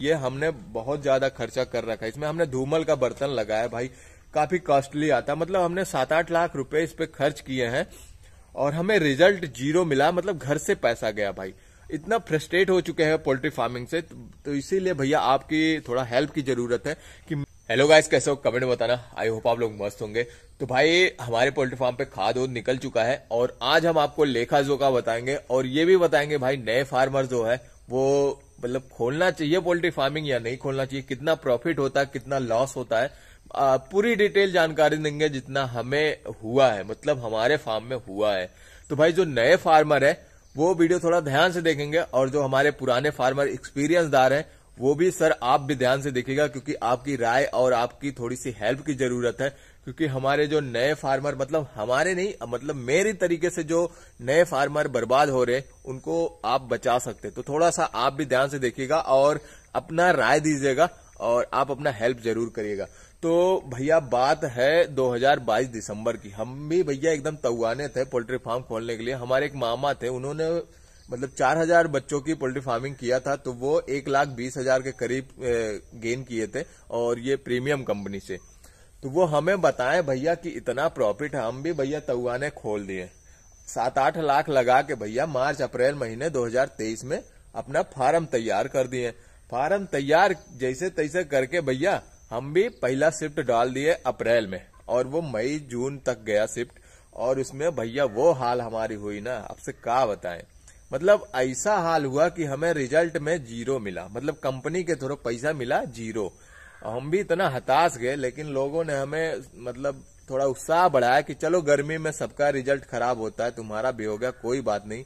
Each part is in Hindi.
ये हमने बहुत ज़्यादा खर्चा कर रखा है। इसमें हमने धूमल का बर्तन लगाया भाई, काफ़ी कॉस्टली आता। मतलब हमने सात आठ लाख रुपए इस पे खर्च किए हैं और हमें रिज़ल्ट ज़ीरो मिला मतलब घर से पैसा गया भाई। इतना फ्रस्ट्रेट हो चुके हैं पोल्ट्री फ़ार्मिंग से तो इसीलिए भैया आपकी थोड़ा हेल्प की ज़रूरत है कि हेलो गाइस कैसे हो? कमेंट में बताना। आई होप आप लोग मस्त होंगे। तो भाई, हमारे पोल्ट्री फार्म पे खाद वोद निकल चुका है और आज हम आपको लेखा जोखा बताएँगे और ये भी बताएँगे भाई, नए फार्मर जो है, वो मतलब खोलना चाहिए पोल्ट्री फ़ार्मिंग या नहीं खोलना चाहिए कितना प्रॉफिट होता है कितना लॉस होता है आ, पूरी डिटेल जानकारी देंगे जितना हमें हुआ है मतलब हमारे फार्म में हुआ है। तो भाई जो नए फार्मर है वो वीडियो थोड़ा ध्यान से देखेंगे और जो हमारे पुराने फार्मर एक्सपीरियंसदार हैं वो भी सर आप भी ध्यान से देखिएगा क्योंकि आपकी राय और आपकी थोड़ी सी हेल्प की ज़रूरत है। क्योंकि हमारे जो नए फार्मर मतलब हमारे नहीं मतलब मेरे तरीके से जो नए फार्मर बर्बाद हो रहे, उनको आप बचा सकते तो थोड़ा सा आप भी ध्यान से देखिएगा और अपना राय दीजिएगा और आप अपना हेल्प ज़रूर करिएगा। तो भैया, बात है 2022 दिसंबर की। हम भी भैया एकदम तवाने थे पोल्ट्री फार्म खोलने के लिए। हमारे एक मामा थे, उन्होंने मतलब चार हज़ार बच्चों की पोल्ट्री फ़ार्मिंग किया था तो वो एक लाख बीस हज़ार के करीब गेन किए थे और ये प्रीमियम कंपनी से। तो वो हमें बताएँ भैया कि इतना प्रॉफिट है, हम भी भैया तउआने खोल दिए। सात आठ लाख लगा के भैया मार्च, अप्रैल महीने 2023 में अपना फार्म तैयार कर दिए। फार्म तैयार जैसे तैसे करके भैया हम भी पहला शिफ्ट डाल दिए अप्रैल में और वो मई, जून तक गया शिफ्ट और उसमें भैया वो हाल हमारी हुई ना आपसे क्या बताएँ? मतलब ऐसा हाल हुआ कि हमें रिज़ल्ट में ज़ीरो मिला। मतलब कंपनी के थोड़ा पैसा मिला ज़ीरो हम भी इतना हताश गए, लेकिन लोगों ने हमें मतलब थोड़ा उत्साह बढ़ाया कि चलो गर्मी में सबका रिज़ल्ट खराब होता है, तुम्हारा भी हो गया कोई बात नहीं।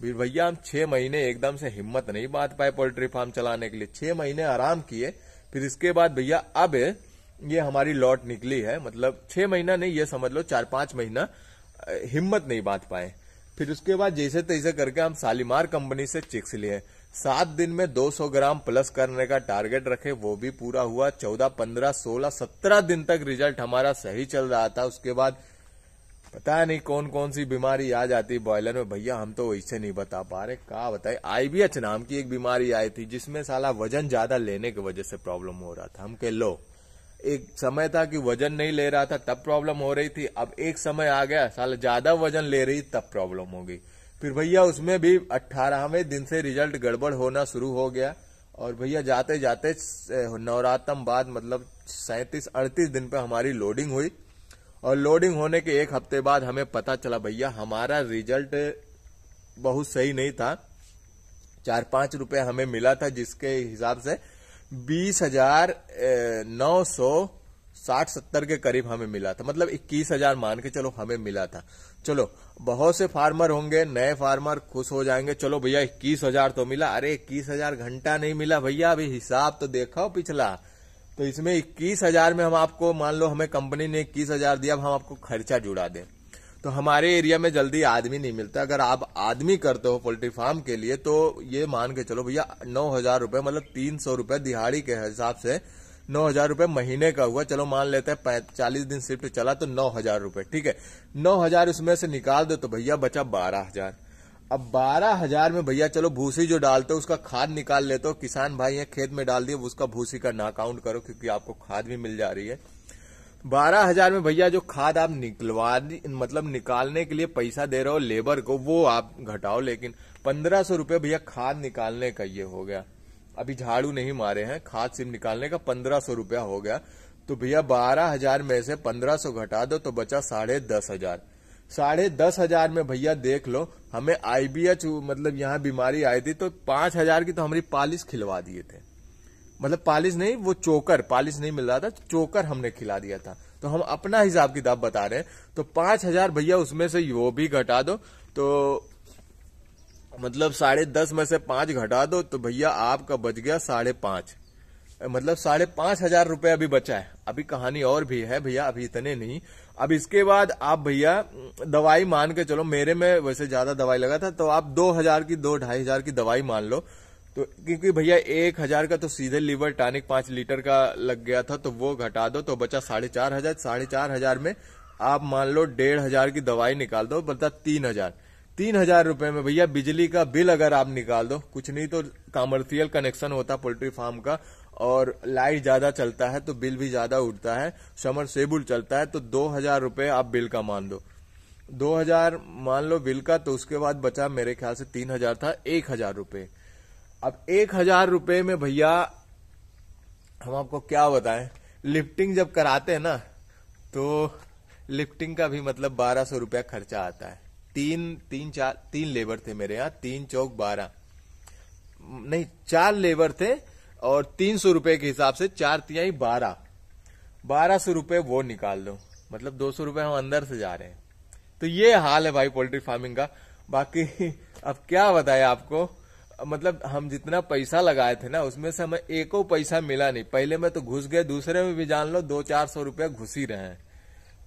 फिर भैया, हम छह महीने एकदम से हिम्मत नहीं बाँध पाए पोल्ट्री फार्म चलाने के लिए। छह महीने आराम किए, फिर इसके बाद भैया, अब ये हमारी लॉट निकली है। मतलब छह महीना नहीं, ये समझ लो, चार पाँच महीना हिम्मत नहीं बाँध पाए। फिर उसके बाद जैसे तैसे करके हम सालीमार कंपनी से चिक्स लिए। सात दिन में 200 ग्राम प्लस करने का टारगेट रखे, वो भी पूरा हुआ। चौदह, पंद्रह, सोलह, सत्रह दिन तक रिज़ल्ट हमारा सही चल रहा था। उसके बाद पता नहीं कौन कौन सी बीमारी आ जाती बॉयलर में। भैया, हम तो वैसे नहीं बता पा रहे। कहा बताए? आईबीएच नाम की एक बीमारी आई थी, जिसमें साला वज़न ज़्यादा लेने की वजह से प्रॉब्लम हो रहा था। हम कह, लो, एक समय था कि वज़न नहीं ले रहा था, तब प्रॉब्लम हो रही थी। अब एक समय आ गया, साल ज़्यादा वज़न ले रही, तब प्रॉब्लम हो गई फिर भैया उसमें भी अट्ठारहवें दिन से रिज़ल्ट गड़बड़ होना शुरू हो गया और भैया जाते जाते नवरात्रम बाद मतलब सैतीस, अड़तीस दिन पे हमारी लोडिंग हुई। और लोडिंग होने के एक हफ़्ते बाद हमें पता चला, भैया, हमारा रिज़ल्ट बहुत सही नहीं था। चार पाँच रुपए हमें मिला था जिसके हिसाब से बीस हज़ार नौ सौ साठ सत्तर के करीब हमें मिला था। मतलब इक्कीस हज़ार मान के चलो हमें मिला था। चलो बहुत से फार्मर होंगे, नए फार्मर खुश हो जाएँगे। चलो भैया, इक्कीस हज़ार तो मिला। अरे, इक्कीस हज़ार घंटा नहीं मिला भैया, अभी हिसाब तो देखा हो पिछला। तो इसमें इक्कीस हज़ार में हम आपको, मान लो हमें कंपनी ने इक्कीस हज़ार दिया, अब हम आपको खर्चा जुड़ा दें। तो हमारे एरिया में जल्दी आदमी नहीं मिलता। अगर आप आदमी करते हो पोल्ट्री फार्म के लिए तो ये मान के चलो भैया, नौ हज़ार मतलब तीन सौ दिहाड़ी के हिसाब से नौ हज़ार रुपये महीने का हुआ। चलो मान लेते हैं चालीस दिन शिफ्ट चला तो नौ हज़ार रुपये ठीक है? नौ हज़ार उसमें से निकाल दो तो भैया बचा बारह हज़ार। अब बारह हज़ार में भैया चलो भूसी जो डालते हो, उसका खाद निकाल लेते हो। किसान भाई है, खेत में डाल दिए उसका भूसी का ना काउंट करो, क्योंकि आपको खाद भी मिल जा रही है। बारह हज़ार में भैया जो खाद आप निकलवा मतलब निकालने के लिए पैसा दे रहे हो, लेबर को, वो आप घटाओ, लेकिन पंद्रह सौ रुपये भैया खाद निकालने का ये हो गया। अभी झाड़ू नहीं मारे हैं, खाद सिर्फ़ निकालने का पंद्रह सौ रूपया हो गया। तो भैया बारह हज़ार में से पंद्रह सौ घटा दो तो बचा साढ़े दस हज़ार। साढ़े दस हज़ार में भैया देख लो, हमें आईबीएच मतलब यहाँ बीमारी आई थी तो पाँच हज़ार की तो हमारी पालिश खिलवा दिए थे। मतलब पालिश नहीं, वो चोकर, पालिश नहीं मिल रहा था, चोकर हमने खिला दिया था। तो हम अपना हिसाब किताब बता रहे हैं तो पाँच हज़ार भैया उसमें से वो भी घटा दो। तो मतलब साढ़े दस में से पाँच घटा दो तो भैया आपका बच गया साढ़े पाँच। मतलब साढ़े पाँच हज़ार रुपए अभी बचा है। अभी कहानी और भी है भैया, अभी इतने नहीं। अब इसके बाद आप भैया दवाई मान के चलो, मेरे में वैसे ज़्यादा दवाई लगा था तो आप दो हज़ार की, दो ढाई हज़ार की दवाई मान लो। तो क्योंकि भैया एक हज़ार का तो सीधे लीवर टॉनिक पाँच लीटर का लग गया था तो वो घटा दो तो बचा साढ़े चार हज़ार। साढ़े चार हज़ार में आप मान लो डेढ़ हज़ार की दवाई निकाल दो बता तीन हज़ार। तीन हज़ार रुपए में भैया बिजली का बिल अगर आप निकाल दो, कुछ नहीं तो कॉमर्शियल कनेक्शन होता पोल्ट्री फार्म का, और लाइट ज़्यादा चलता है तो बिल भी ज़्यादा उठता है समर सेबुल चलता है तो दो हज़ार रुपए आप बिल का मान दो। दो हज़ार मान लो बिल का तो उसके बाद बचा मेरे ख्याल से तीन हज़ार था, एक हज़ार रुपए। अब एक हज़ार रुपए में भैया, हम आपको क्या बताएँ? लिफ्टिंग जब कराते हैं ना तो लिफ्टिंग का भी मतलब बारह सौ रुपया खर्चा आता है। तीन तीन चार, तीन लेबर थे मेरे यहाँ, तीन चौक बारह। नहीं, चार लेबर थे और तीन सौ रुपए के हिसाब से चार तिहाई बारह। बारह सौ रुपए वो निकाल दो मतलब दो सौ रुपए हम अंदर से जा रहे हैं। तो ये हाल है भाई पोल्ट्री फ़ार्मिंग का। बाकी अब क्या बताए आपको? मतलब हम जितना पैसा लगाए थे ना, उसमें से हमें एको पैसा मिला नहीं। पहले में तो घुस गए दूसरे में भी जान लो, दो चार सौ रुपया घुस ही रहे हैं।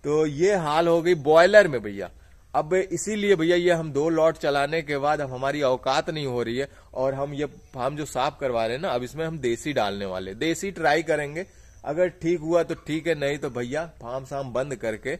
तो ये हाल हो गई बॉयलर में भैया। अब इसीलिए भैया ये हम दो लॉट चलाने के बाद अब हमारी औकात नहीं हो रही है और हम ये फार्म जो साफ़ करवा रहे हैं ना, अब इसमें हम देसी डालने वाले देसी ट्राई करेंगे। अगर ठीक हुआ तो ठीक है, नहीं तो भैया फार्म साम बंद करके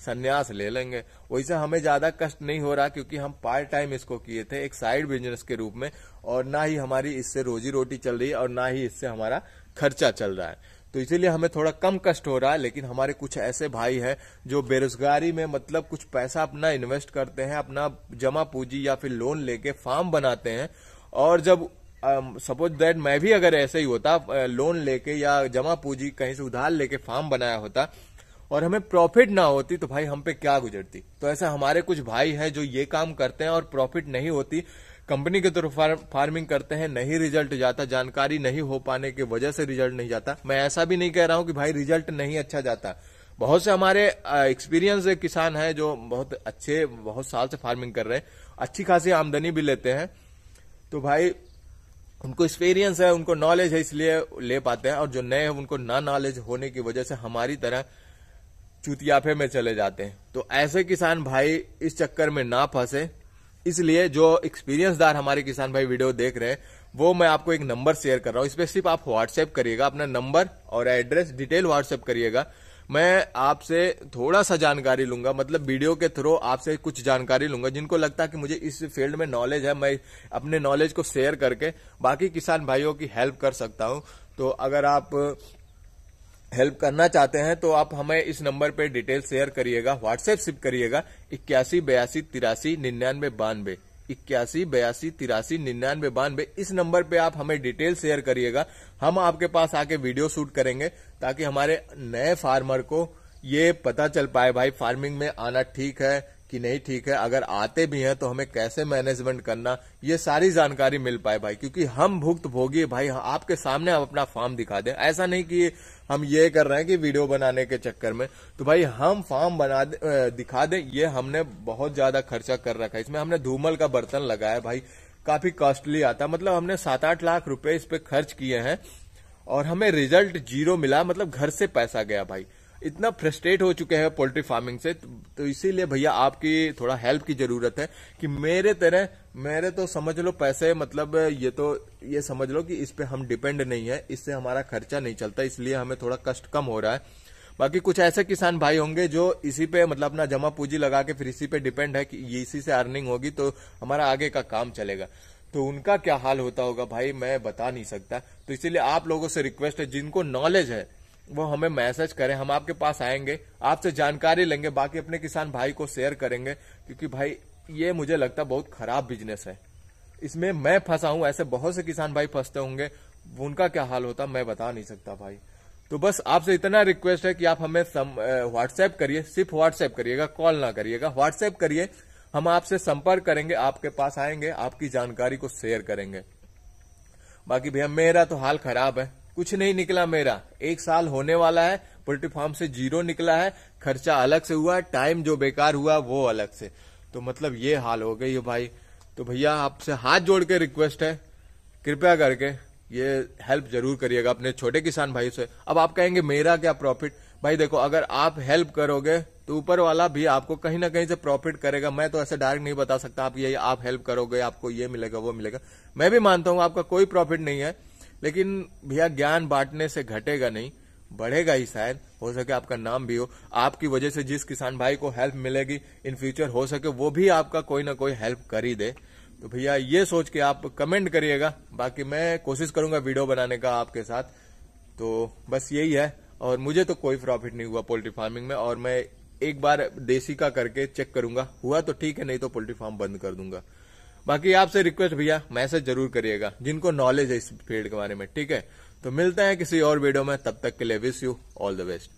संन्यास ले लेंगे। वैसे हमें ज़्यादा कष्ट नहीं हो रहा क्योंकि हम पार्ट टाइम इसको किए थे, एक साइड बिज़नेस के रूप में, और ना ही हमारी इससे रोजी रोटी चल रही है और ना ही इससे हमारा खर्चा चल रहा है। तो इसीलिए हमें थोड़ा कम कष्ट हो रहा है लेकिन हमारे कुछ ऐसे भाई हैं जो बेरोजगारी में मतलब कुछ पैसा अपना इन्वेस्ट करते हैं अपना जमा पूंजी या फिर लोन लेके फार्म बनाते हैं। और जब सपोज़ um, दैट मैं भी अगर ऐसे ही होता लोन लेके या जमा पूंजी कहीं से उधार लेके फार्म बनाया होता और हमें प्रॉफिट ना होती तो भाई हम पे क्या गुजरती? तो ऐसा हमारे कुछ भाई हैं जो ये काम करते हैं और प्रॉफिट नहीं होती। कंपनी के तरफ़ फ़ार्मिंग करते हैं, नहीं रिज़ल्ट जाता, जानकारी नहीं हो पाने की वजह से रिज़ल्ट नहीं जाता। मैं ऐसा भी नहीं कह रहा हूँ कि भाई रिज़ल्ट नहीं अच्छा जाता। बहुत से हमारे एक्सपीरियंस किसान हैं जो बहुत अच्छे, बहुत साल से फ़ार्मिंग कर रहे हैं, अच्छी खासी आमदनी भी लेते हैं। तो भाई, उनको एक्सपीरियंस है, उनको नॉलेज है, इसलिए ले पाते हैं, और जो नए हैं, उनको ना नॉलेज होने की वजह से हमारी तरह चुतियाफे में चले जाते हैं। तो ऐसे किसान भाई, इस चक्कर में ना फंसे। इसलिए जो एक्सपीरियंसदार हमारे किसान भाई वीडियो देख रहे हैं, वो मैं आपको एक नंबर शेयर कर रहा हूँ। इस पर सिर्फ़ आप व्हाट्सएप करिएगा, अपना नंबर और एड्रेस डिटेल व्हाट्सएप करिएगा। मैं आपसे थोड़ा सा जानकारी लूँगा मतलब वीडियो के थ्रू आपसे कुछ जानकारी लूँगा, जिनको लगता है कि मुझे इस फ़ील्ड में नॉलेज है, मैं अपने नॉलेज को शेयर करके बाकी किसान भाइयों की हेल्प कर सकता हूँ। तो अगर आप हेल्प करना चाहते हैं तो आप हमें इस नंबर पर डिटेल शेयर करिएगा व्हाट्सएप सिप करिएगा, इक्यासी बयासी तिरासी निन्यानवे बानवे, इक्यासी बयासी तिरासी निन्यानवे बानवे, इस नंबर पे आप हमें डिटेल शेयर करिएगा, हम आपके पास आके वीडियो शूट करेंगे, ताकि हमारे नए फार्मर को ये पता चल पाए, भाई फ़ार्मिंग में आना ठीक है कि नहीं ठीक है अगर आते भी हैं तो हमें कैसे मैनेजमेंट करना ये सारी जानकारी मिल पाए भाई क्योंकि हम भुक्त भोगी भाई आपके सामने आप अपना फार्म दिखा दें। ऐसा नहीं कि हम ये कर रहे हैं कि वीडियो बनाने के चक्कर में। तो भाई हम फार्म बना दे, दिखा दें ये हमने बहुत ज़्यादा खर्चा कर रखा है। इसमें हमने धूमल का बर्तन लगाया भाई काफ़ी कॉस्टली आता। मतलब हमने सात आठ लाख रुपए इस पे खर्च किए हैं और हमें रिज़ल्ट ज़ीरो मिला मतलब घर से पैसा गया भाई। इतना फ्रस्ट्रेट हो चुके हैं पोल्ट्री फ़ार्मिंग से तो इसीलिए भैया आपकी थोड़ा हेल्प की ज़रूरत है कि मेरे तरह, मेरे तो समझ लो पैसे मतलब ये तो ये समझ लो कि इस पे हम डिपेंड नहीं है, इससे हमारा खर्चा नहीं चलता, इसलिए हमें थोड़ा कष्ट कम हो रहा है। बाकी कुछ ऐसे किसान भाई होंगे जो इसी पे मतलब अपना जमा पूंजी लगा के फिर इसी पे डिपेंड है कि इसी से अर्निंग होगी तो हमारा आगे का काम चलेगा। तो उनका क्या हाल होता होगा भाई, मैं बता नहीं सकता। तो इसीलिए आप लोगों से रिक्वेस्ट है, जिनको नॉलेज है वो हमें मैसेज करें, हम आपके पास आएँगे, आपसे जानकारी लेंगे, बाकी अपने किसान भाई को शेयर करेंगे, क्योंकि भाई, ये मुझे लगता बहुत खराब बिज़नेस है। इसमें मैं फंसा हूँ, ऐसे बहुत से किसान भाई फंसते होंगे, उनका क्या हाल होता मैं बता नहीं सकता भाई। तो बस आपसे इतना रिक्वेस्ट है कि आप हमें व्हाट्सएप करिए, सिर्फ़ व्हाट्सएप करिएगा कॉल ना करिएगा व्हाट्सएप करिए, हम आपसे संपर्क करेंगे, आपके पास आएँगे, आपकी जानकारी को शेयर करेंगे। बाकी भैया, मेरा तो हाल खराब है। कुछ नहीं निकला मेरा। एक साल होने वाला है, पोल्ट्री फार्म से ज़ीरो निकला है, खर्चा अलग से हुआ, टाइम जो बेकार हुआ, वो अलग से। तो मतलब ये हाल हो गई है भाई। तो भैया, आपसे हाथ जोड़ के रिक्वेस्ट है, कृपया करके ये हेल्प ज़रूर करिएगा अपने छोटे किसान भाई से। अब आप कहेंगे, मेरा क्या प्रॉफिट? भाई देखो, अगर आप हेल्प करोगे तो ऊपर वाला भी आपको कहीं ना कहीं से प्रॉफिट करेगा। मैं तो ऐसे डायरेक्ट नहीं बता सकता आप ये आप हेल्प करोगे, आपको ये मिलेगा, वो मिलेगा। मैं भी मानता हूँ, आपका कोई प्रॉफिट नहीं है। लेकिन भैया, ज्ञान बांटने से घटेगा नहीं, बढ़ेगा ही शायद, हो सके आपका नाम भी हो। आपकी वजह से जिस किसान भाई को हेल्प मिलेगी इन फ्यूचर, हो सके वो भी आपका कोई ना कोई हेल्प कर ही दे। तो भैया, ये सोच के आप कमेंट करिएगा। बाकी मैं कोशिश करूँगा वीडियो बनाने का आपके साथ। तो बस यही है, और मुझे तो कोई प्रॉफिट नहीं हुआ पोल्ट्री फ़ार्मिंग में, और मैं एक बार देसी का करके चेक करूँगा। हुआ तो ठीक है, नहीं तो पोल्ट्री फार्म बंद कर दूँगा। बाकी आपसे रिक्वेस्ट भैया मैसेज ज़रूर करिएगा, जिनको नॉलेज है इस फ़ील्ड के बारे में, ठीक है? तो मिलते हैं किसी और वीडियो में, तब तक के लिए wish you all the best